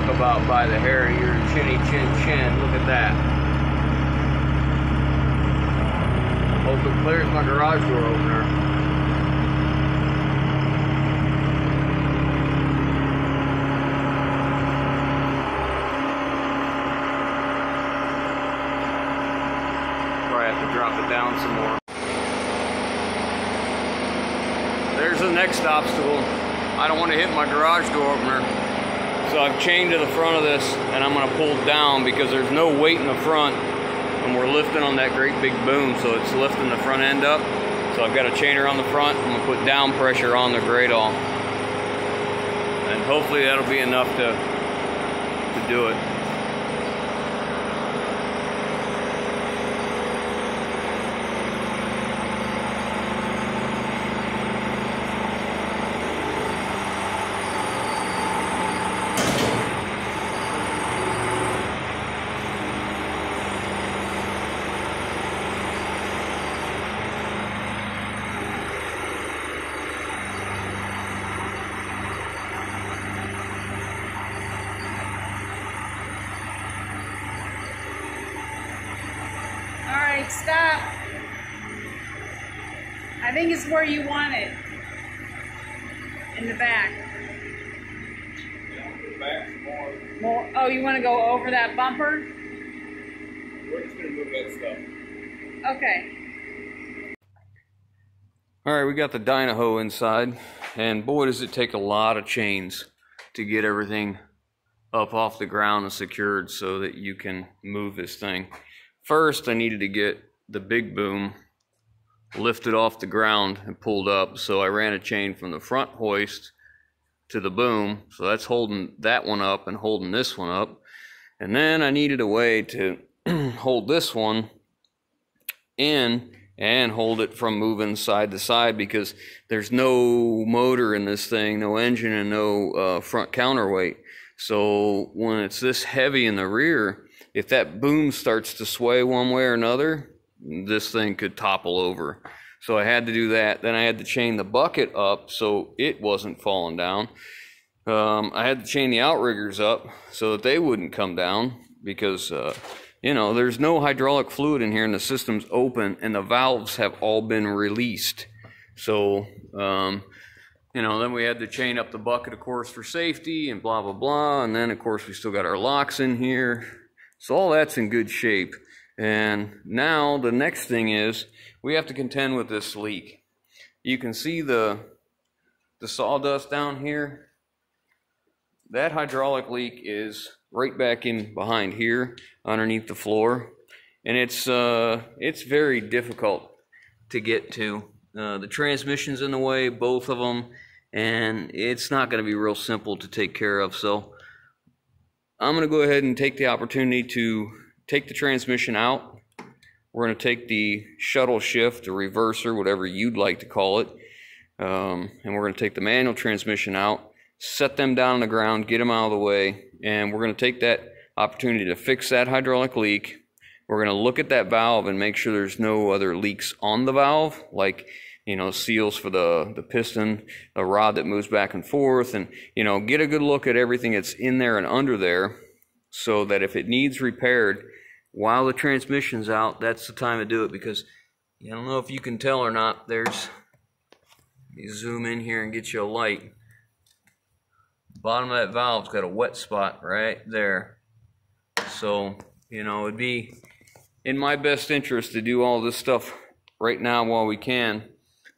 talk about by the hair of your chinny chin chin. Look at that. Hope it clears my garage door opener. Probably have to drop it down some more. There's the next obstacle. I don't want to hit my garage door opener. So I've chained to the front of this and I'm gonna pull down because there's no weight in the front and we're lifting on that great big boom so it's lifting the front end up. So I've got a chainer on the front, I'm gonna put down pressure on the Gradall. And hopefully that'll be enough to, to do it. All right, stop. I think it's where you want it. In the back. More. Oh, you want to go over that bumper? We're just gonna move that stuff. Okay. All right, we got the Dynahoe inside, and boy, does it take a lot of chains to get everything up off the ground and secured so that you can move this thing. First, I needed to get the big boom lifted off the ground and pulled up, so I ran a chain from the front hoist to the boom, so that's holding that one up and holding this one up. And then I needed a way to hold this one in and hold it from moving side to side because there's no motor in this thing, no engine, and no uh, front counterweight. So when it's this heavy in the rear, if that boom starts to sway one way or another, this thing could topple over. So I had to do that. Then I had to chain the bucket up so it wasn't falling down. Um, I had to chain the outriggers up so that they wouldn't come down because, uh, you know, there's no hydraulic fluid in here and the system's open and the valves have all been released. So, um, you know, then we had to chain up the bucket, of course, for safety and blah, blah, blah. And then, of course, we still got our locks in here. So all that's in good shape. And now the next thing is we have to contend with this leak. You can see the, the sawdust down here. That hydraulic leak is right back in behind here underneath the floor. And it's, uh, it's very difficult to get to. Uh, the transmission's in the way, both of them, and it's not going to be real simple to take care of. So I'm going to go ahead and take the opportunity to take the transmission out. We're going to take the shuttle shift, the reverser, whatever you'd like to call it, um, and we're going to take the manual transmission out, set them down on the ground, get them out of the way, and we're going to take that opportunity to fix that hydraulic leak. We're going to look at that valve and make sure there's no other leaks on the valve, like you know seals for the the piston, a rod that moves back and forth, and you know get a good look at everything that's in there and under there, so that if it needs repaired while the transmission's out, that's the time to do it because I don't know if you can tell or not. There's me zoom in here and get you a light. Bottom of that valve's got a wet spot right there. So, you know, it'd be in my best interest to do all this stuff right now while we can.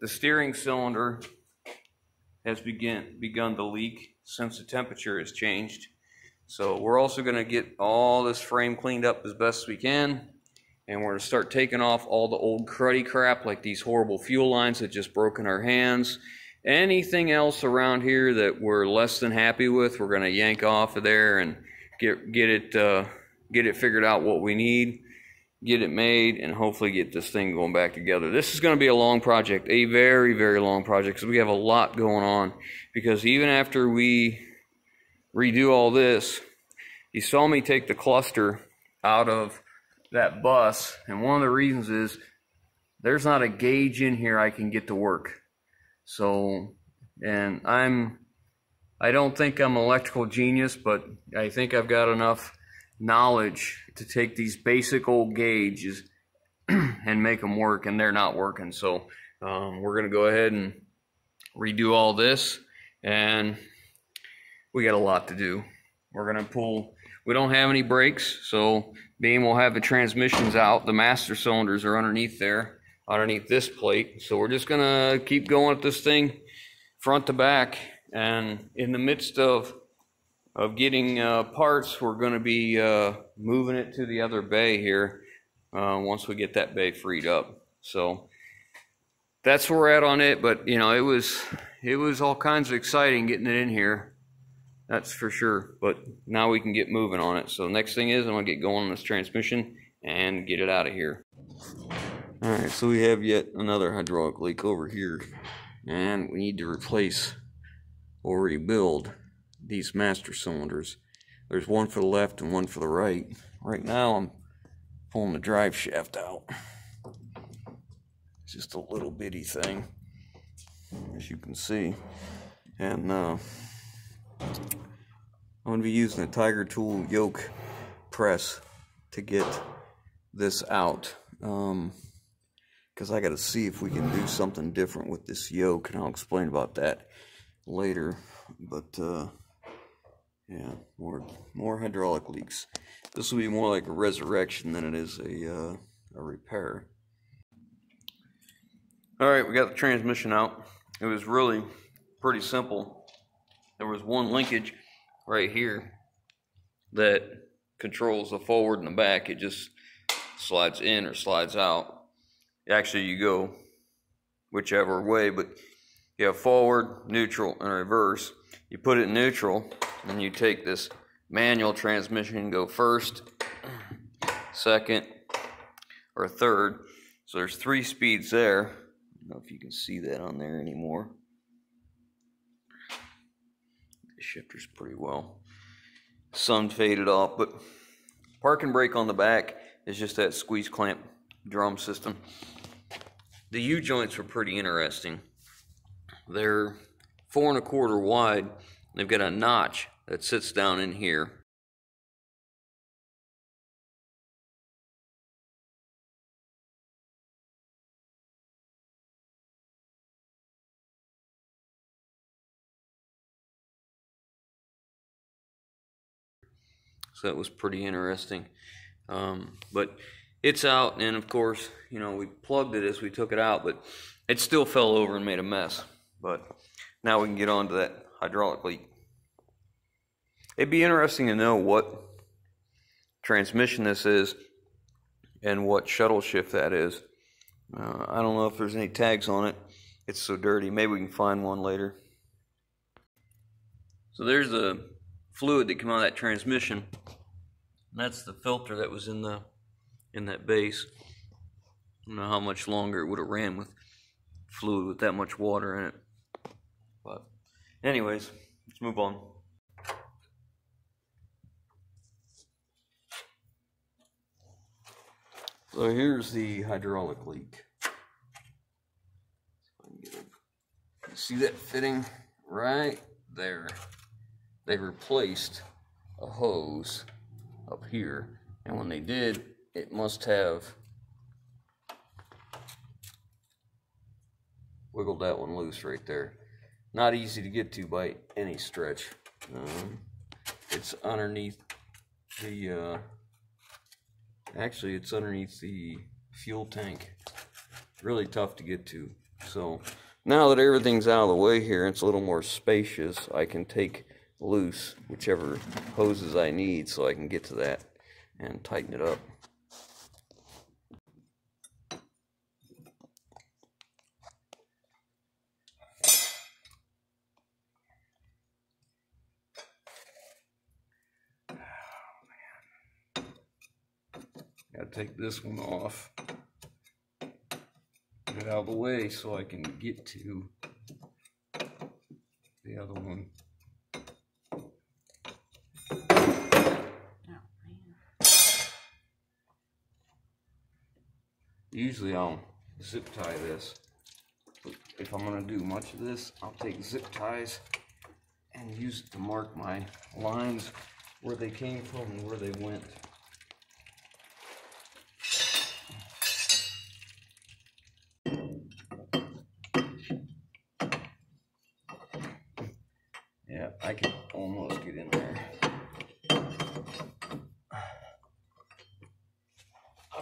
The steering cylinder has begin, begun to leak since the temperature has changed. So we're also going to get all this frame cleaned up as best we can. And we're going to start taking off all the old cruddy crap like these horrible fuel lines that just broke in our hands. Anything else around here that we're less than happy with, we're going to yank off of there and get, get, it, uh, get it figured out what we need get it made, and hopefully get this thing going back together. This is going to be a long project, a very, very long project, because we have a lot going on. Because even after we redo all this, you saw me take the cluster out of that bus, and one of the reasons is there's not a gauge in here I can get to work. So, and I'm I don't think I'm an electrical genius, but I think I've got enough knowledge to take these basic old gauges and make them work, and they're not working. So um, we're to go ahead and redo all this, and we got a lot to do. We're to pull, we don't have any brakes, so being we'll have the transmissions out, the master cylinders are underneath there, underneath this plate. So we're just to keep going with this thing front to back, and in the midst of of getting uh, parts, we're going to be uh, moving it to the other bay here uh, once we get that bay freed up. So that's where we're at on it. But you know, it was it was all kinds of exciting getting it in here. That's for sure. But now we can get moving on it. So next thing is I'm gonna get going on this transmission and get it out of here. All right, so we have yet another hydraulic leak over here, and we need to replace or rebuild these master cylinders. There's one for the left and one for the right. Right now I'm pulling the drive shaft out. It's just a little bitty thing, as you can see. And uh, I'm to be using a Tiger Tool yoke press to get this out. Um, because I got to see if we can do something different with this yoke, and I'll explain about that later. But uh, yeah, more more hydraulic leaks. This will be more like a resurrection than it is a uh, a repair. All right, we got the transmission out. It was really pretty simple. There was one linkage right here that controls the forward and the back. It just slides in or slides out. Actually, you go whichever way, but you have forward, neutral, and reverse. You put it in neutral, and you take this manual transmission and go first, second, or third. So there's three speeds there I don't know if you can see that on there anymore. The shifter's pretty well. Sun faded off, but parking brake on the back is just that squeeze clamp drum system. The U-joints are pretty interesting. They're four and a quarter wide. They've got a notch that sits down in here. So that was pretty interesting. Um, but it's out, and of course, you know, we plugged it as we took it out, but it still fell over and made a mess. But now we can get on to that hydraulic leak. It'd be interesting to know what transmission this is and what shuttle shift that is. Uh, I don't know if there's any tags on it. It's so dirty. Maybe we can find one later. So there's the fluid that came out of that transmission. That's the filter that was in the in that base. I don't know how much longer it would have ran with fluid with that much water in it. Anyways, let's move on. So here's the hydraulic leak. See that fitting right there they replaced a hose up here. And when they did, it must have wiggled that one loose right there. Not easy to get to by any stretch. Um, it's underneath the, uh, actually it's underneath the fuel tank. Really tough to get to. So now that everything's out of the way here, it's a little more spacious, I can take loose whichever hoses I need so I can get to that and tighten it up. Gotta take this one off. Get it out of the way so I can get to the other one. Oh, Usually I'll zip tie this. But If I'm gonna do much of this, I'll take zip ties and use it to mark my lines where they came from and where they went. Yeah, I can almost get in there. I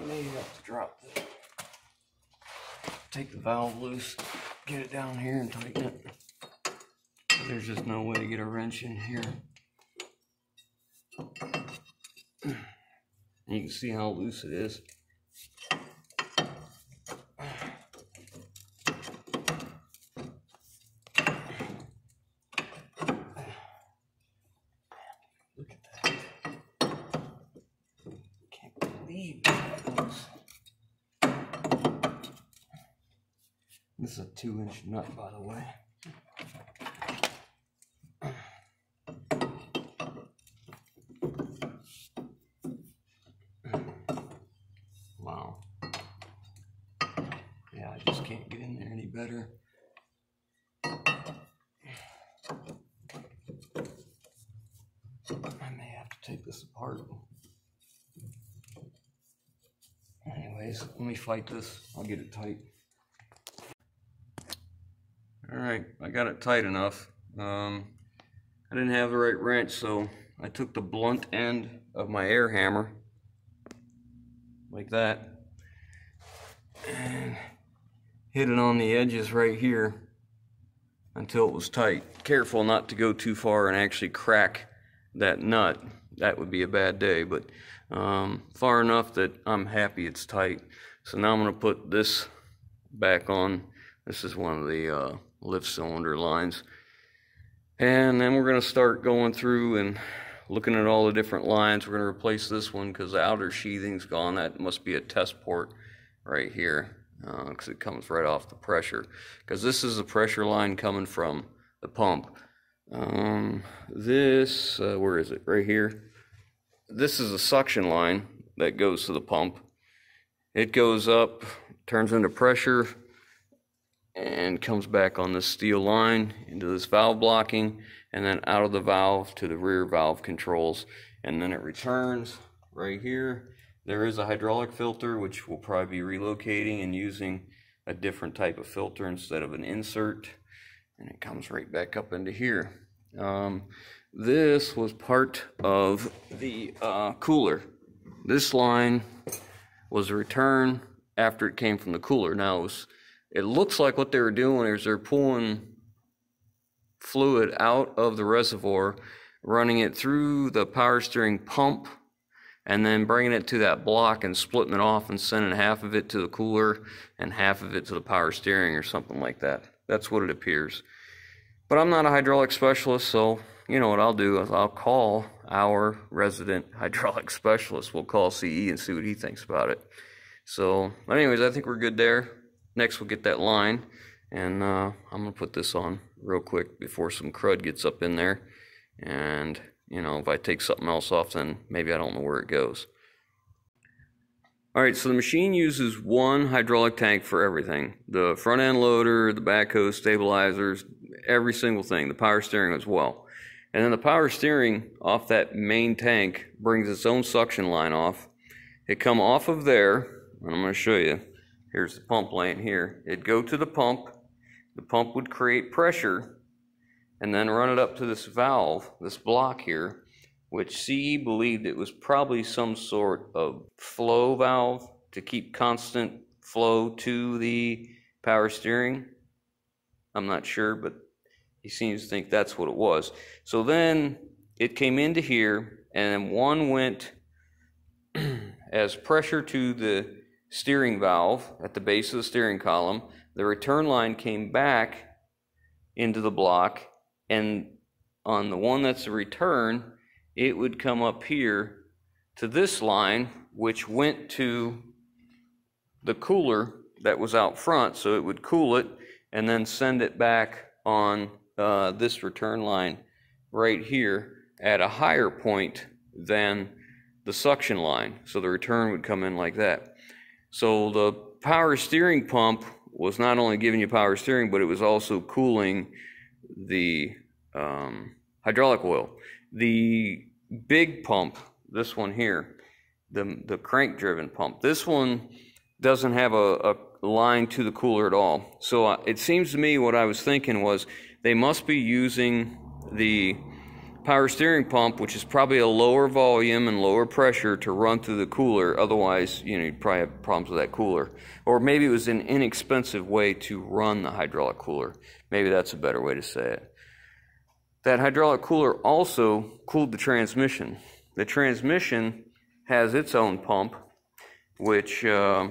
may have to drop the, take the valve loose, get it down here and tighten it. There's just no way to get a wrench in here. You can see how loose it is. Look at that. Can't believe that was. This is a two inch nut, by the way. Wow. Yeah, I just can't get in there any better. I may have to take this apart. Anyways, let me fight this. I'll get it tight. All right, I got it tight enough. Um, I didn't have the right wrench, so I took the blunt end of my air hammer, like that, and hit it on the edges right here until it was tight. Careful not to go too far and actually crack that nut. That would be a bad day, but um, far enough that I'm happy it's tight. So now I'm gonna put this back on. This is one of the uh, lift cylinder lines. And then we're gonna start going through and looking at all the different lines. We're gonna replace this one because the outer sheathing's gone. That must be a test port right here because it comes right off the pressure. Because this is the pressure line coming from the pump. Um, this, uh, where is it? Right here. This is a suction line that goes to the pump. It goes up, turns into pressure, and comes back on the steel line into this valve blocking, and then out of the valve to the rear valve controls. And then it returns right here. There is a hydraulic filter, which we'll probably be relocating and using a different type of filter instead of an insert. And it comes right back up into here. Um, this was part of the uh, cooler. This line was a return after it came from the cooler. Now, it, was, it looks like what they were doing is they're pulling fluid out of the reservoir, running it through the power steering pump, and then bringing it to that block and splitting it off and sending half of it to the cooler and half of it to the power steering or something like that. That's what it appears. But I'm not a hydraulic specialist, so you know what I'll do is I'll call our resident hydraulic specialist. We'll call CE and see what he thinks about it. So, anyways, I think we're good there. Next, we'll get that line, and uh, I'm gonna put this on real quick before some crud gets up in there. And you know, if I take something else off, then maybe I don't know where it goes. All right, so the machine uses one hydraulic tank for everything. The front end loader, the backhoe stabilizers, every single thing, the power steering as well. And then the power steering off that main tank brings its own suction line off. It come off of there, and I'm going to show you. Here's the pump laying here. It'd go to the pump. The pump would create pressure and then run it up to this valve, this block here, which CE believed it was probably some sort of flow valve to keep constant flow to the power steering. I'm not sure, but he seems to think that's what it was. So then it came into here, and one went as pressure to the steering valve at the base of the steering column. The return line came back into the block, and on the one that's a return, it would come up here to this line, which went to the cooler that was out front. So it would cool it and then send it back on uh, this return line right here at a higher point than the suction line. So the return would come in like that. So the power steering pump was not only giving you power steering, but it was also cooling the um, hydraulic oil. The big pump, this one here, the, the crank driven pump, this one doesn't have a, a line to the cooler at all. So uh, it seems to me what I was thinking was they must be using the power steering pump, which is probably a lower volume and lower pressure to run through the cooler. Otherwise, you know, you'd probably have problems with that cooler. Or maybe it was an inexpensive way to run the hydraulic cooler. Maybe that's a better way to say it. That hydraulic cooler also cooled the transmission. The transmission has its own pump, which uh,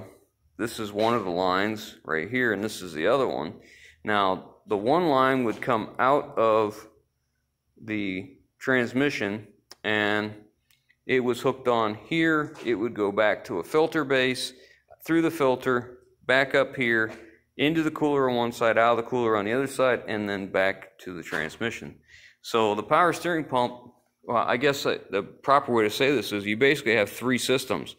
this is one of the lines right here, and this is the other one. Now, the one line would come out of the transmission and it was hooked on here. It would go back to a filter base, through the filter, back up here, into the cooler on one side, out of the cooler on the other side, and then back to the transmission. So the power steering pump, well, I guess the proper way to say this is you basically have three systems.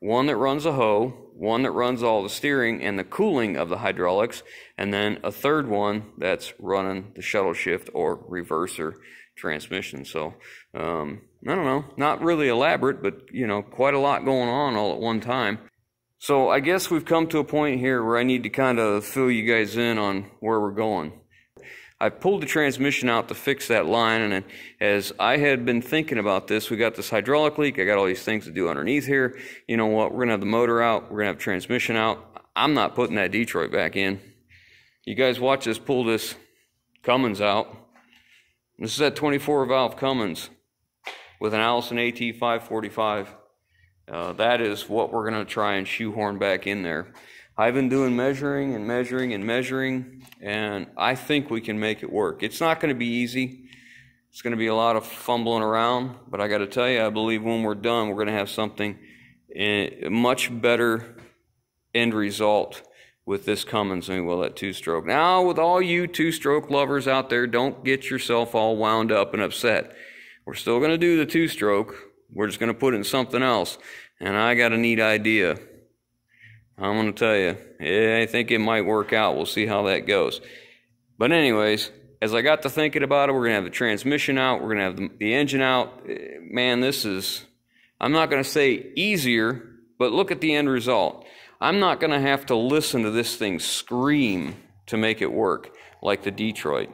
One that runs a hoe, one that runs all the steering and the cooling of the hydraulics, and then a third one that's running the shuttle shift or reverser transmission. So, um, I don't know, not really elaborate, but you know, quite a lot going on all at one time. So I guess we've come to a point here where I need to kind of fill you guys in on where we're going. I pulled the transmission out to fix that line, and as I had been thinking about this, we got this hydraulic leak. I got all these things to do underneath here. You know what? We're gonna have the motor out. We're gonna have transmission out. I'm not putting that Detroit back in. You guys watch us pull this Cummins out. This is that 24 valve Cummins with an Allison AT 545. Uh, that is what we're going to try and shoehorn back in there. I've been doing measuring and measuring and measuring, and I think we can make it work. It's not going to be easy. It's going to be a lot of fumbling around, but I got to tell you, I believe when we're done, we're going to have something eh, much better end result with this Cummins and well that two-stroke. Now, with all you two-stroke lovers out there, don't get yourself all wound up and upset. We're still going to do the two-stroke. We're just going to put in something else. And I got a neat idea. I'm going to tell you, yeah, I think it might work out. We'll see how that goes. But anyways, as I got to thinking about it, we're going to have the transmission out. We're going to have the, the engine out. Eh, man, this is, I'm not going to say easier, but look at the end result. I'm not going to have to listen to this thing scream to make it work like the Detroit.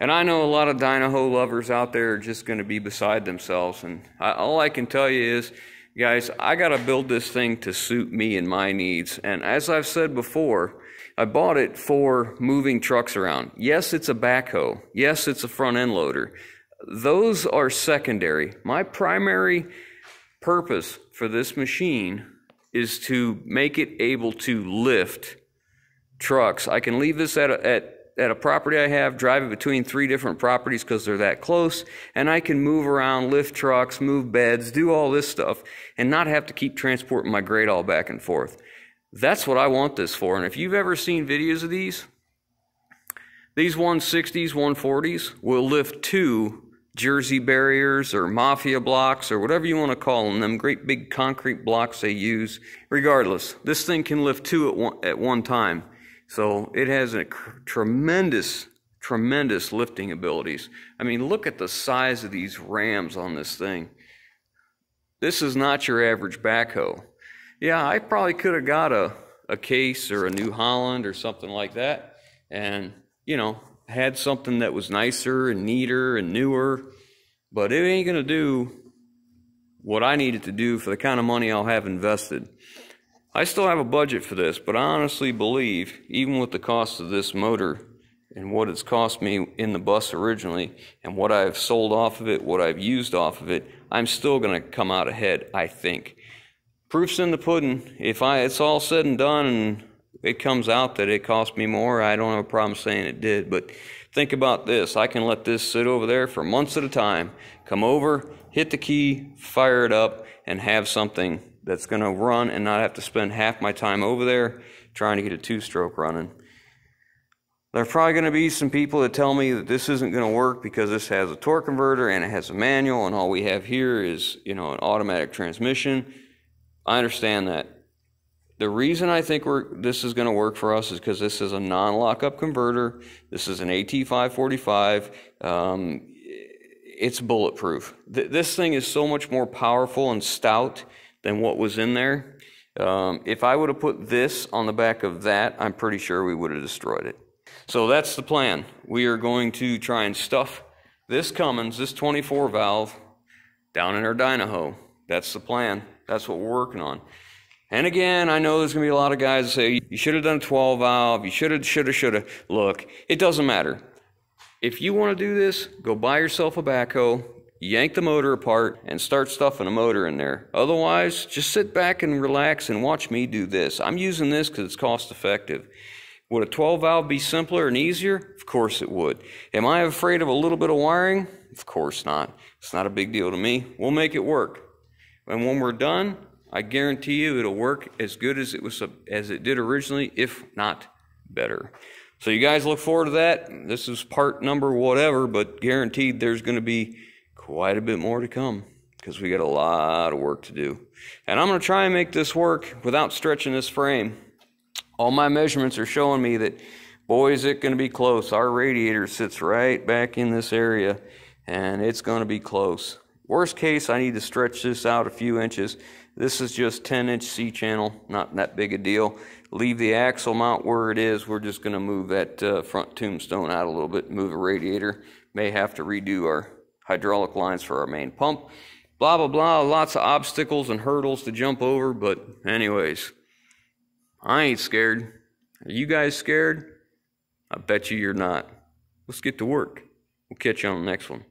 And I know a lot of Dynahoe lovers out there are just going to be beside themselves. And I, all I can tell you is, guys, I got to build this thing to suit me and my needs. And as I've said before, I bought it for moving trucks around. Yes, it's a backhoe. Yes, it's a front end loader. Those are secondary. My primary purpose for this machine is to make it able to lift trucks. I can leave this at a, at at a property I have, drive it between three different properties because they're that close, and I can move around, lift trucks, move beds, do all this stuff, and not have to keep transporting my Gradall back and forth. That's what I want this for. And if you've ever seen videos of these, these 160s, 140s will lift two Jersey barriers or mafia blocks or whatever you want to call them, them great big concrete blocks they use. Regardless, this thing can lift two at one, at one time. So it has a tremendous, tremendous lifting abilities. I mean, look at the size of these rams on this thing. This is not your average backhoe. Yeah, I probably could have got a, a case or a New Holland or something like that. And, you know, had something that was nicer and neater and newer, but it ain't going to do what I needed to do for the kind of money I'll have invested. I still have a budget for this, but I honestly believe, even with the cost of this motor and what it's cost me in the bus originally, and what I've sold off of it, what I've used off of it, I'm still going to come out ahead, I think. Proof's in the pudding. If I, it's all said and done and it comes out that it cost me more, I don't have a problem saying it did. But think about this I can let this sit over there for months at a time, come over, hit the key, fire it up, and have something that's going to run and not have to spend half my time over there trying to get a two stroke running. There are probably going to be some people that tell me that this isn't going to work because this has a torque converter and it has a manual, and all we have here is, you know, an automatic transmission. I understand that. The reason I think we're, this is going to work for us is because this is a non-lockup converter. This is an AT545. Um, it's bulletproof. Th- this thing is so much more powerful and stout than what was in there. Um, if I would have put this on the back of that, I'm pretty sure we would have destroyed it. So that's the plan. We are going to try and stuff this Cummins, this 24 valve, down in our Dynahoe. That's the plan. That's what we're working on. And again, I know there's going to be a lot of guys that say, you should have done a 12 valve, you should have, should have, should have. Look, it doesn't matter. If you want to do this, go buy yourself a backhoe, yank the motor apart, and start stuffing a motor in there. Otherwise, just sit back and relax and watch me do this. I'm using this because it's cost effective. Would a 12 valve be simpler and easier? Of course it would. Am I afraid of a little bit of wiring? Of course not. It's not a big deal to me. We'll make it work. And when we're done, I guarantee you it'll work as good as it was as it did originally, if not better. So you guys look forward to that. This is part number whatever, but guaranteed there's going to be quite a bit more to come because we got a lot of work to do. And I'm going to try and make this work without stretching this frame. All my measurements are showing me that, boy, is it going to be close. Our radiator sits right back in this area, and it's going to be close. Worst case, I need to stretch this out a few inches. This is just 10 inch C channel, not that big a deal. Leave the axle mount where it is. We're just going to move that uh, front tombstone out a little bit, move the radiator. May have to redo our hydraulic lines for our main pump. Blah, blah, blah. Lots of obstacles and hurdles to jump over. But, anyways, I ain't scared. Are you guys scared? I bet you you're not. Let's get to work. We'll catch you on the next one.